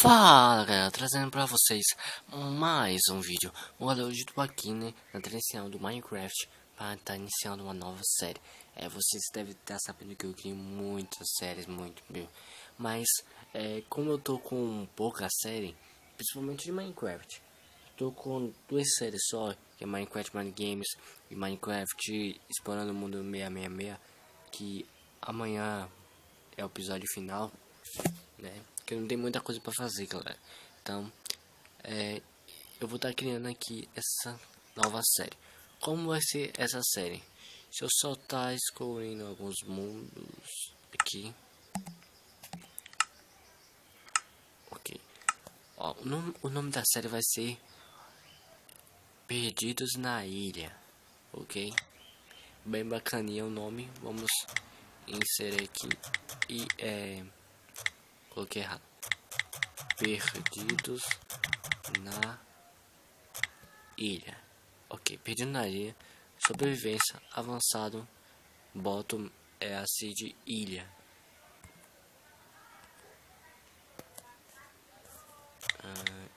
Fala galera, trazendo pra vocês mais um vídeo. Hoje tô aqui né, na transição do Minecraft Para estar tá iniciando uma nova série. É, Vocês devem estar sabendo que eu crio muitas séries, muito meu Mas, é, como eu tô com pouca série, principalmente de Minecraft Tô com duas séries só, que é Minecraft Mind Games e Minecraft Explorando o Mundo 666 Que amanhã é o episódio final, né que não tem muita coisa para fazer, galera. Então, é, eu vou estar tá criando aqui essa nova série. Como vai ser essa série? Se eu só tá escolhendo alguns mundos aqui. Ok. Ó, o, nome, o nome da série vai ser Perdidos na Ilha. Ok? Bem bacaninha o nome. Vamos inserir aqui. E é. Coloquei errado. Perdidos na ilha. Ok, perdido na ilha. Sobrevivência avançado. Bottom é a seed ilha. Ah,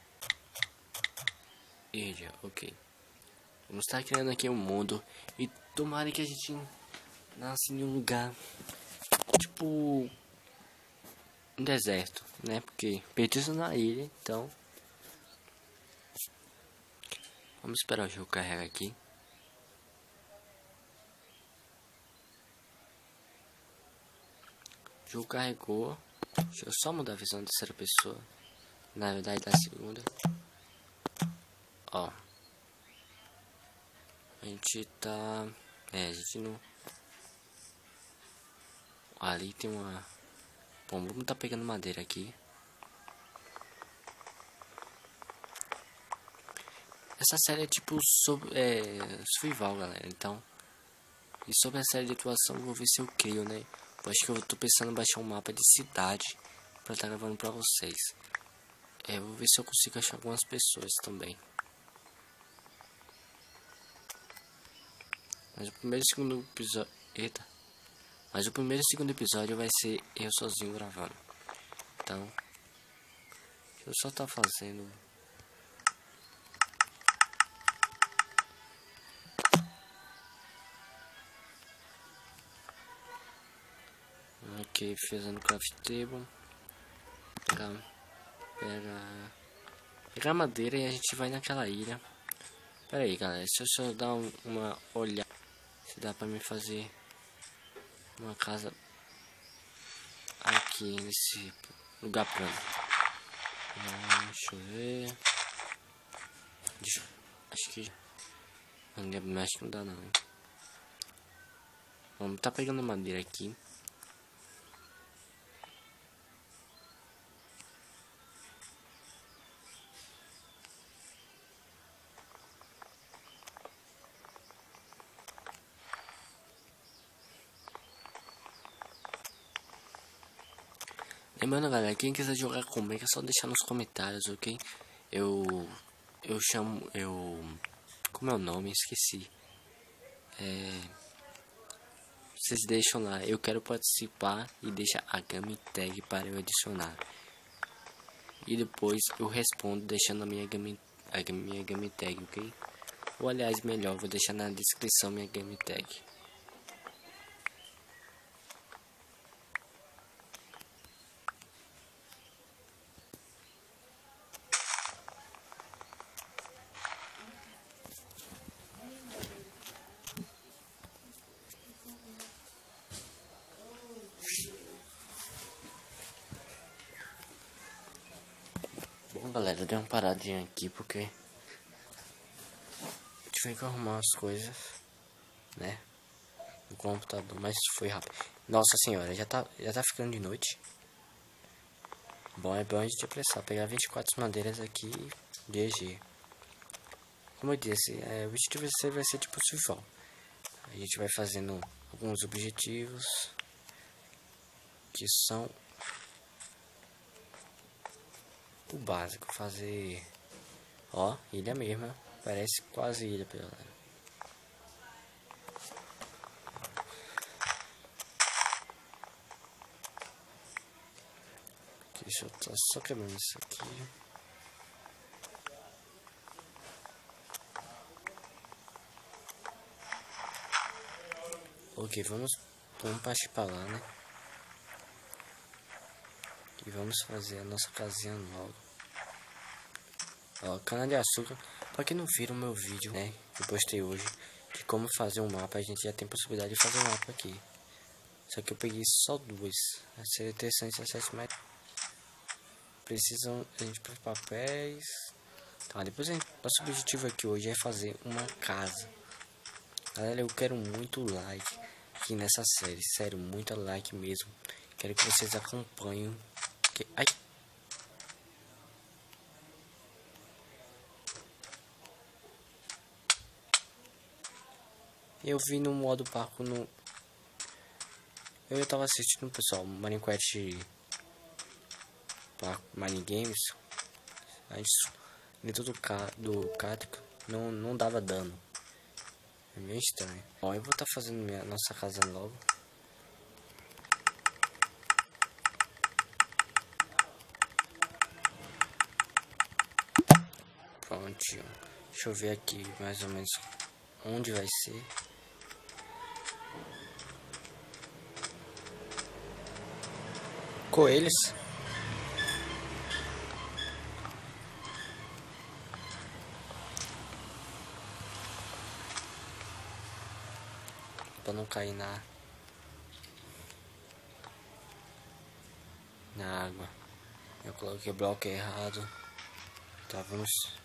ilha, ok. Vamos estar criando aqui um mundo. E tomara que a gente nasce em um lugar. Tipo deserto, né? Porque perdido na ilha, então. Vamos esperar o jogo carregar aqui. O jogo carregou. Deixa eu só mudar a visão da terceira pessoa. Na verdade, da segunda. Ó. A gente tá. É, a gente não. Ali tem uma Bom, vamos tá pegando madeira aqui. Essa série é tipo sobre, é, survival, galera. Então, e sobre a série de atuação, vou ver se eu crio, né? Eu acho que eu tô pensando em baixar um mapa de cidade pra estar tá gravando pra vocês. É, vou ver se eu consigo achar algumas pessoas também. Mas o primeiro e segundo episódio. Eita. Mas o primeiro e segundo episódio vai ser eu sozinho gravando. Então, eu só tá fazendo Ok, fazendo craft table. Pegar, pegar, pegar madeira e a gente vai naquela ilha. Pera aí, galera, deixa eu só dar uma olhada se dá pra me fazer uma casa aqui nesse lugar plano. Ah, deixa eu ver. Deixa, acho que. Não que não dá não. Vamos tá pegando madeira aqui. Lembrando galera, quem quiser jogar comigo é só deixar nos comentários, ok? Eu. Eu chamo. Eu. Como é o nome? Esqueci. É. Vocês deixam lá, eu quero participar e deixa a game tag para eu adicionar. E depois eu respondo deixando a minha game, a minha game tag, ok? Ou aliás, melhor, vou deixar na descrição minha game tag. Galera, deu uma paradinha aqui porque tive que arrumar as coisas, né? No computador, mas foi rápido. Nossa senhora, já tá, já tá ficando de noite. Bom, é bom a gente apressar, pegar 24 madeiras aqui GG. Como eu disse, é, o objetivo vai ser tipo survival. A gente vai fazendo alguns objetivos que são o básico, fazer... Ó, ilha mesmo, parece quase ilha, pela Aqui Deixa eu estar só quebrando isso aqui. Ok, vamos, vamos partir para lá, né? E vamos fazer a nossa casinha logo. Ó, cana de açúcar. Pra quem não viram o meu vídeo, né? Que eu postei hoje. De como fazer um mapa. A gente já tem possibilidade de fazer um mapa aqui. Só que eu peguei só duas. Vai ser interessante acessar mais. Precisam a gente para papéis. Tá, depois a gente, nosso objetivo aqui hoje é fazer uma casa. Galera, eu quero muito like aqui nessa série. Sério, muito like mesmo. Quero que vocês acompanhem. Que... Ai. Eu vi no modo parco no. Eu tava assistindo pessoal Minecraft Parco Games. Isso dentro do ca do cático não não dava dano. É meio estranho. Bom, eu vou estar tá fazendo minha nossa casa logo. Prontinho. Deixa eu ver aqui mais ou menos onde vai ser. coelhos. Para não cair na na água. Eu coloquei o bloco errado. Tá, vamos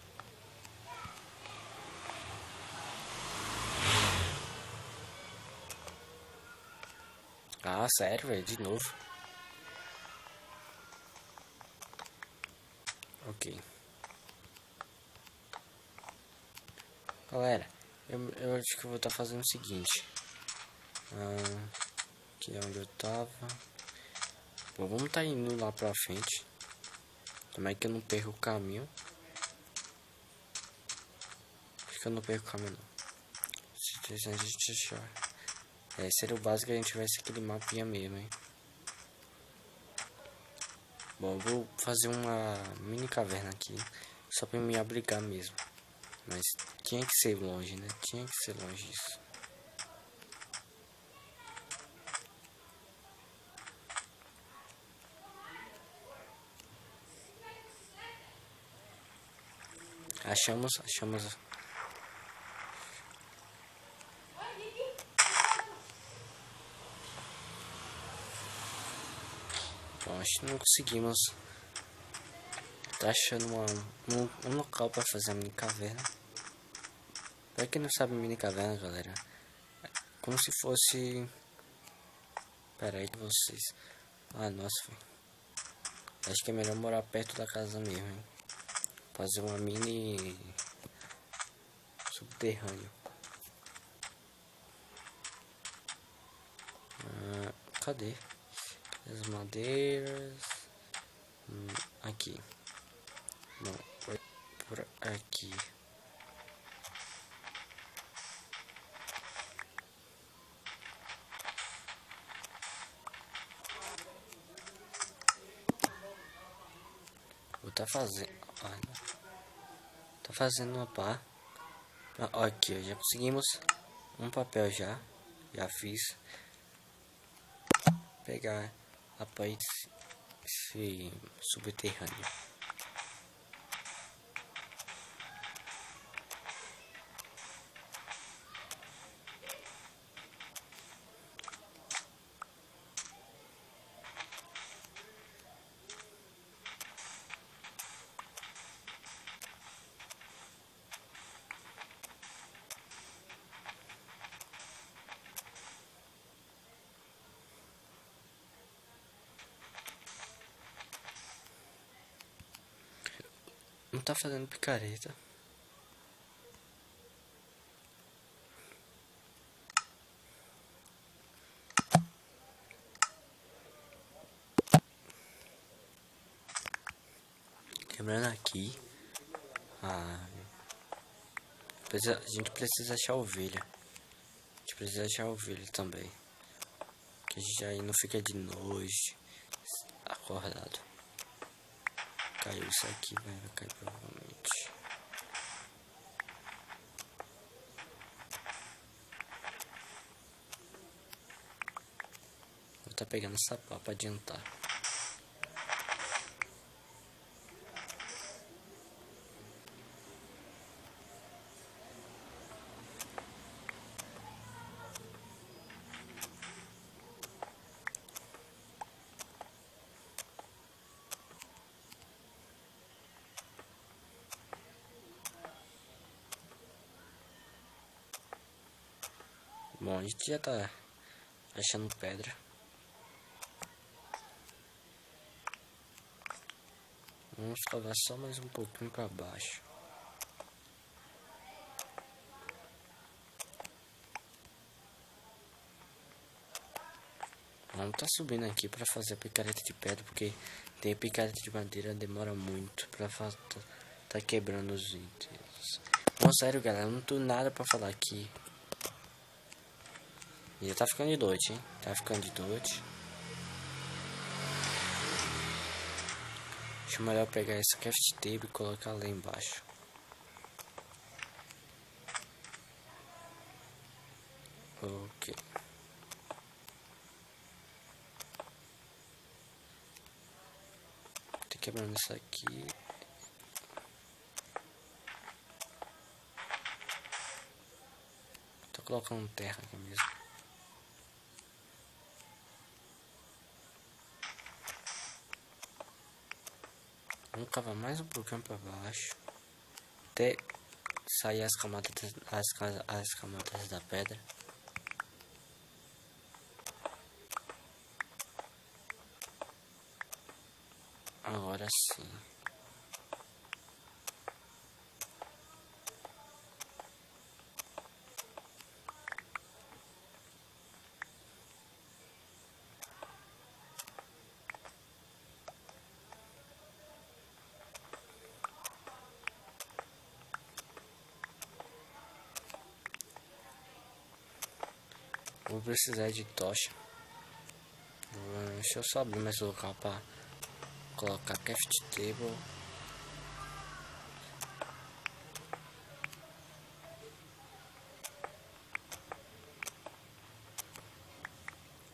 Sério, velho, de novo. Ok. Galera, eu, eu acho que eu vou estar tá fazendo o seguinte. Ah, aqui é onde eu tava. Bom, vamos estar tá indo lá pra frente. Como é que eu não perco o caminho? Acho que eu não perco o caminho não. Se a gente achar. É, seria o básico que a gente ser aquele mapinha mesmo, hein? Bom, vou fazer uma mini caverna aqui, só para me abrigar mesmo. Mas tinha que ser longe, né? Tinha que ser longe isso. Achamos, achamos Bom, acho que não conseguimos. Tá achando uma, um, um local para fazer a mini caverna. Pra quem não sabe mini caverna, galera, é como se fosse. Pera aí que vocês. Ah, nossa, filho. Acho que é melhor morar perto da casa mesmo, hein? Fazer uma mini subterrâneo. Ah, cadê? As madeiras. Hum, aqui. Foi por aqui. Vou tá fazendo tá fazendo uma pá. Ah, aqui já conseguimos um papel já. Já fiz. Pegar após esse subterrâneo. Não tá fazendo picareta. Quebrando aqui. Ah, a gente precisa achar ovelha. A gente precisa achar ovelha também. Que a gente aí não fica de noite acordado. Caiu isso aqui, vai cair provavelmente. Vou tá pegando essa pá pra adiantar. Bom, a gente já tá achando pedra. Vamos cavar só mais um pouquinho para baixo. Vamos tá subindo aqui para fazer a picareta de pedra, porque tem picareta de madeira, demora muito para tá quebrando os itens. Bom, sério, galera, não tenho nada para falar aqui. Já tá ficando de noite, hein? Tá ficando de noite. Acho melhor pegar essa craft table e colocar lá embaixo. Ok. Tô quebrando isso aqui. Tô colocando terra aqui mesmo. Vamos cavar mais um pouquinho para baixo. Até sair as camadas, as, as camadas da pedra. Agora sim. Vou precisar de tocha. Deixa eu só abrir mais local para colocar craft table.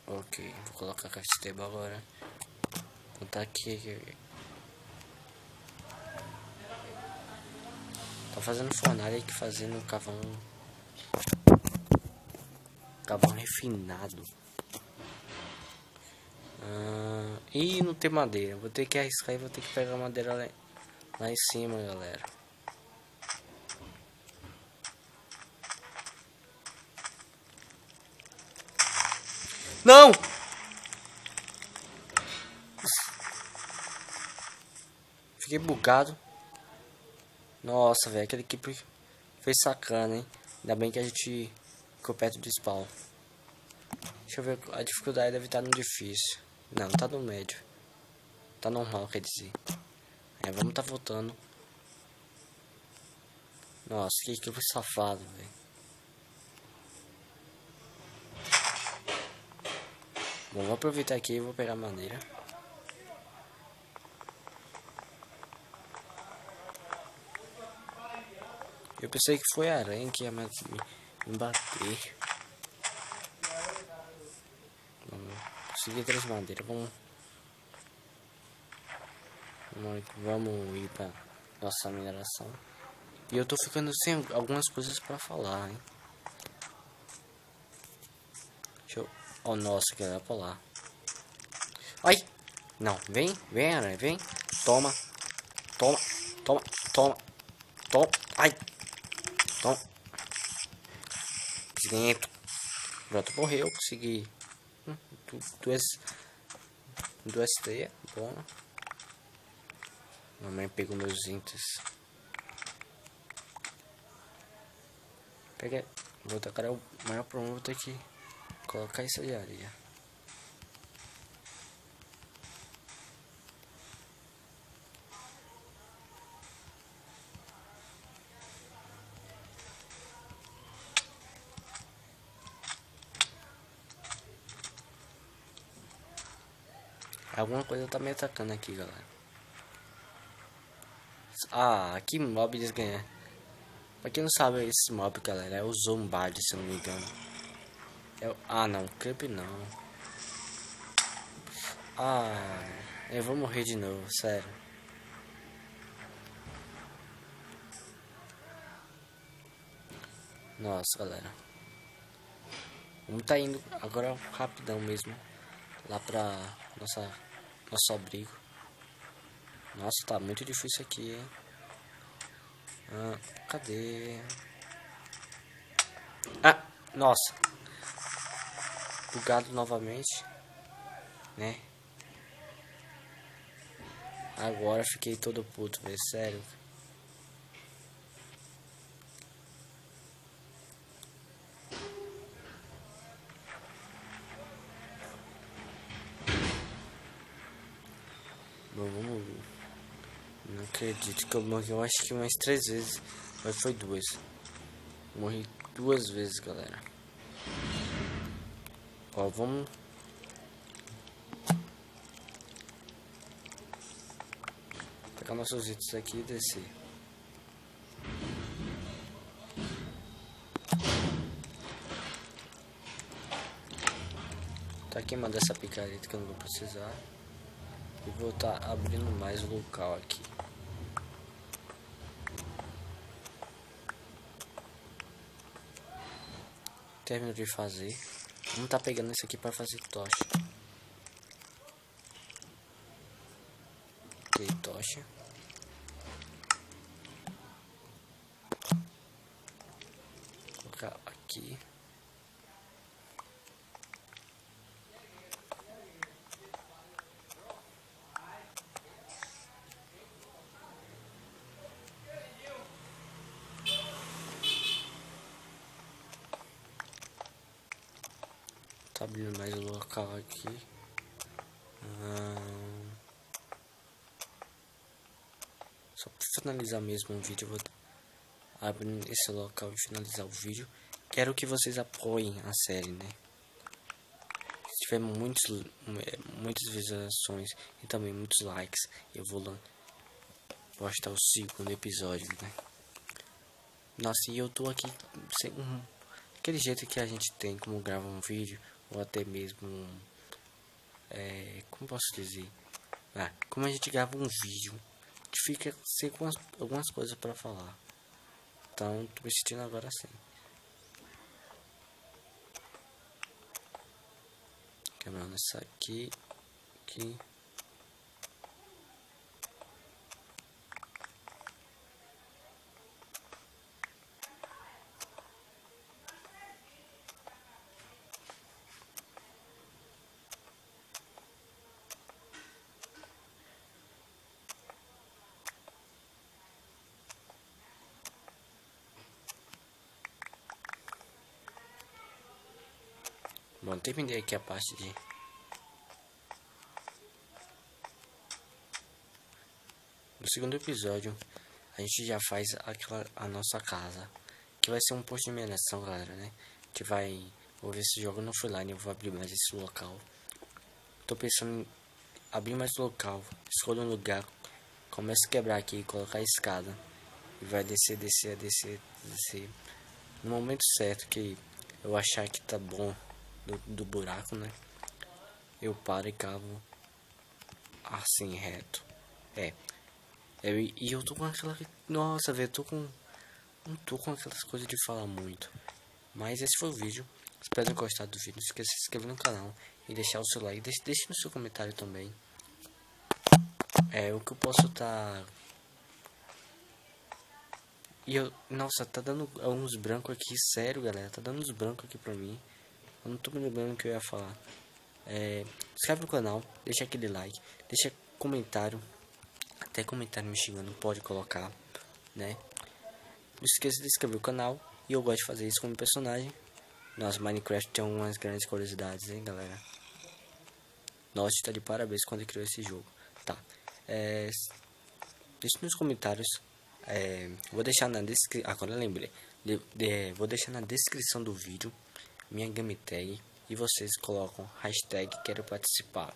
Ok, vou colocar craft table agora. Vou tá aqui, aqui. Tá fazendo fornalha aqui fazendo cavão Cavalo refinado. Ah, e não tem madeira. Vou ter que arriscar e vou ter que pegar madeira lá, lá em cima, galera. Não! Fiquei bugado. Nossa, velho, aquele equipe foi sacana, hein? Ainda bem que a gente perto do spawn. Deixa eu ver. A dificuldade deve estar no difícil. Não, tá no médio. Tá normal, quer dizer. É, vamos tá voltando. Nossa, que que safado, velho. Bom, vou aproveitar aqui e vou pegar maneira. Eu pensei que foi aranha que ia me bater. Vamos conseguir três madeiras. Vamos, vamos, vamos ir para nossa mineração. E eu tô ficando sem algumas coisas para falar, hein? Deixa eu. Oh, nossa, que era pra lá. Ai! Não, vem, vem, aranha, vem. Toma, toma, toma, toma, toma. Ai! Toma Pronto, morreu. Consegui hum, duas, duas teias. Bom. Mamãe pegou meus intas. Peguei. Vou tacar o maior problema. Vou ter que colocar isso de areia. Alguma coisa tá me atacando aqui, galera. Ah, que mob eles ganham. Pra quem não sabe, esse mob, galera, é o Zombard, se eu não me engano. É o... Ah, não, Creep não. Ah, eu vou morrer de novo, sério. Nossa, galera. Vamos tá indo agora rapidão mesmo. Lá pra nossa, nosso abrigo. Nossa, tá muito difícil aqui, hein? Ah, cadê? Ah, nossa. Bugado novamente. Né? Agora fiquei todo puto, velho. Sério. Bom, vamos ver. Não acredito que eu morri, eu acho que umas três vezes. Mas foi duas. Morri duas vezes, galera. Ó, vamos. Pegar nossos itens aqui e descer. Tá queimando essa picareta que eu não vou precisar. E vou estar tá abrindo mais o local aqui. Termino de fazer. Vamos tá pegando isso aqui para fazer tocha. Ok, tocha. Vou colocar aqui. Abrindo mais o local aqui. Hum... Só para finalizar mesmo o vídeo, vou abrir esse local e finalizar o vídeo. Quero que vocês apoiem a série, né? Se tiver muitos, muitas visualizações e também muitos likes, eu vou postar o segundo episódio, né? Nossa, e eu tô aqui sem aquele jeito que a gente tem como gravar um vídeo ou até mesmo é, como posso dizer? Ah, como a gente grava um vídeo que fica sem algumas, algumas coisas para falar. Então tô me sentindo agora assim. Quebrando isso aqui aqui Bom, terminei aqui a parte de... No segundo episódio, a gente já faz aquela, a nossa casa. Que vai ser um posto de mineração, galera, né? Que vai... Vou ver se jogo foi lá, né? Eu vou abrir mais esse local. Tô pensando em abrir mais local. Escolha um lugar. Começa a quebrar aqui, colocar a escada. E vai descer, descer, descer, descer. No momento certo que eu achar que tá bom do, do buraco, né? Eu paro e cavo assim, reto. É. Eu, e eu tô com aquela. Nossa, velho, tô com. Não tô com aquelas coisas de falar muito. Mas esse foi o vídeo. Espero ter gostado do vídeo. Não esqueça de se inscrever no canal e deixar o seu like. Deixe, deixe no seu comentário também. É o que eu posso. Tá... E eu. Nossa, tá dando uns brancos aqui. Sério, galera. Tá dando uns brancos aqui pra mim. Eu não tô me lembrando o que eu ia falar. É, inscreve no canal, deixa aquele like, deixa comentário. Até comentário me xingando, pode colocar, né? Não esqueça de inscrever no canal. E eu gosto de fazer isso com o personagem. Nossa, Minecraft tem umas grandes curiosidades, hein, galera? Nossa, tá de parabéns quando criou esse jogo. Tá. É, deixe nos comentários. É, vou deixar na descrição. Agora eu lembrei. De, de, vou deixar na descrição do vídeo minha game tag e vocês colocam hashtag quero participar.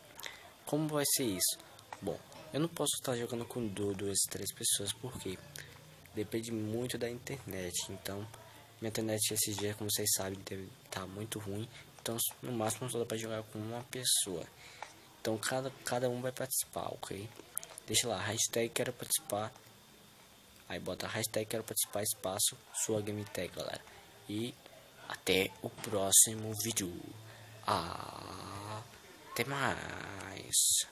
Como vai ser isso? Bom, Eu não posso estar jogando com duas, três pessoas, porque depende muito da internet. Então, minha internet esses dias, como vocês sabem, deve tá muito ruim. Então, no máximo só dá pra jogar com uma pessoa. Então, cada, cada um vai participar, ok? Deixa lá, hashtag quero participar. Aí bota hashtag quero participar, espaço, sua game tag, galera. E até o próximo vídeo. Até mais.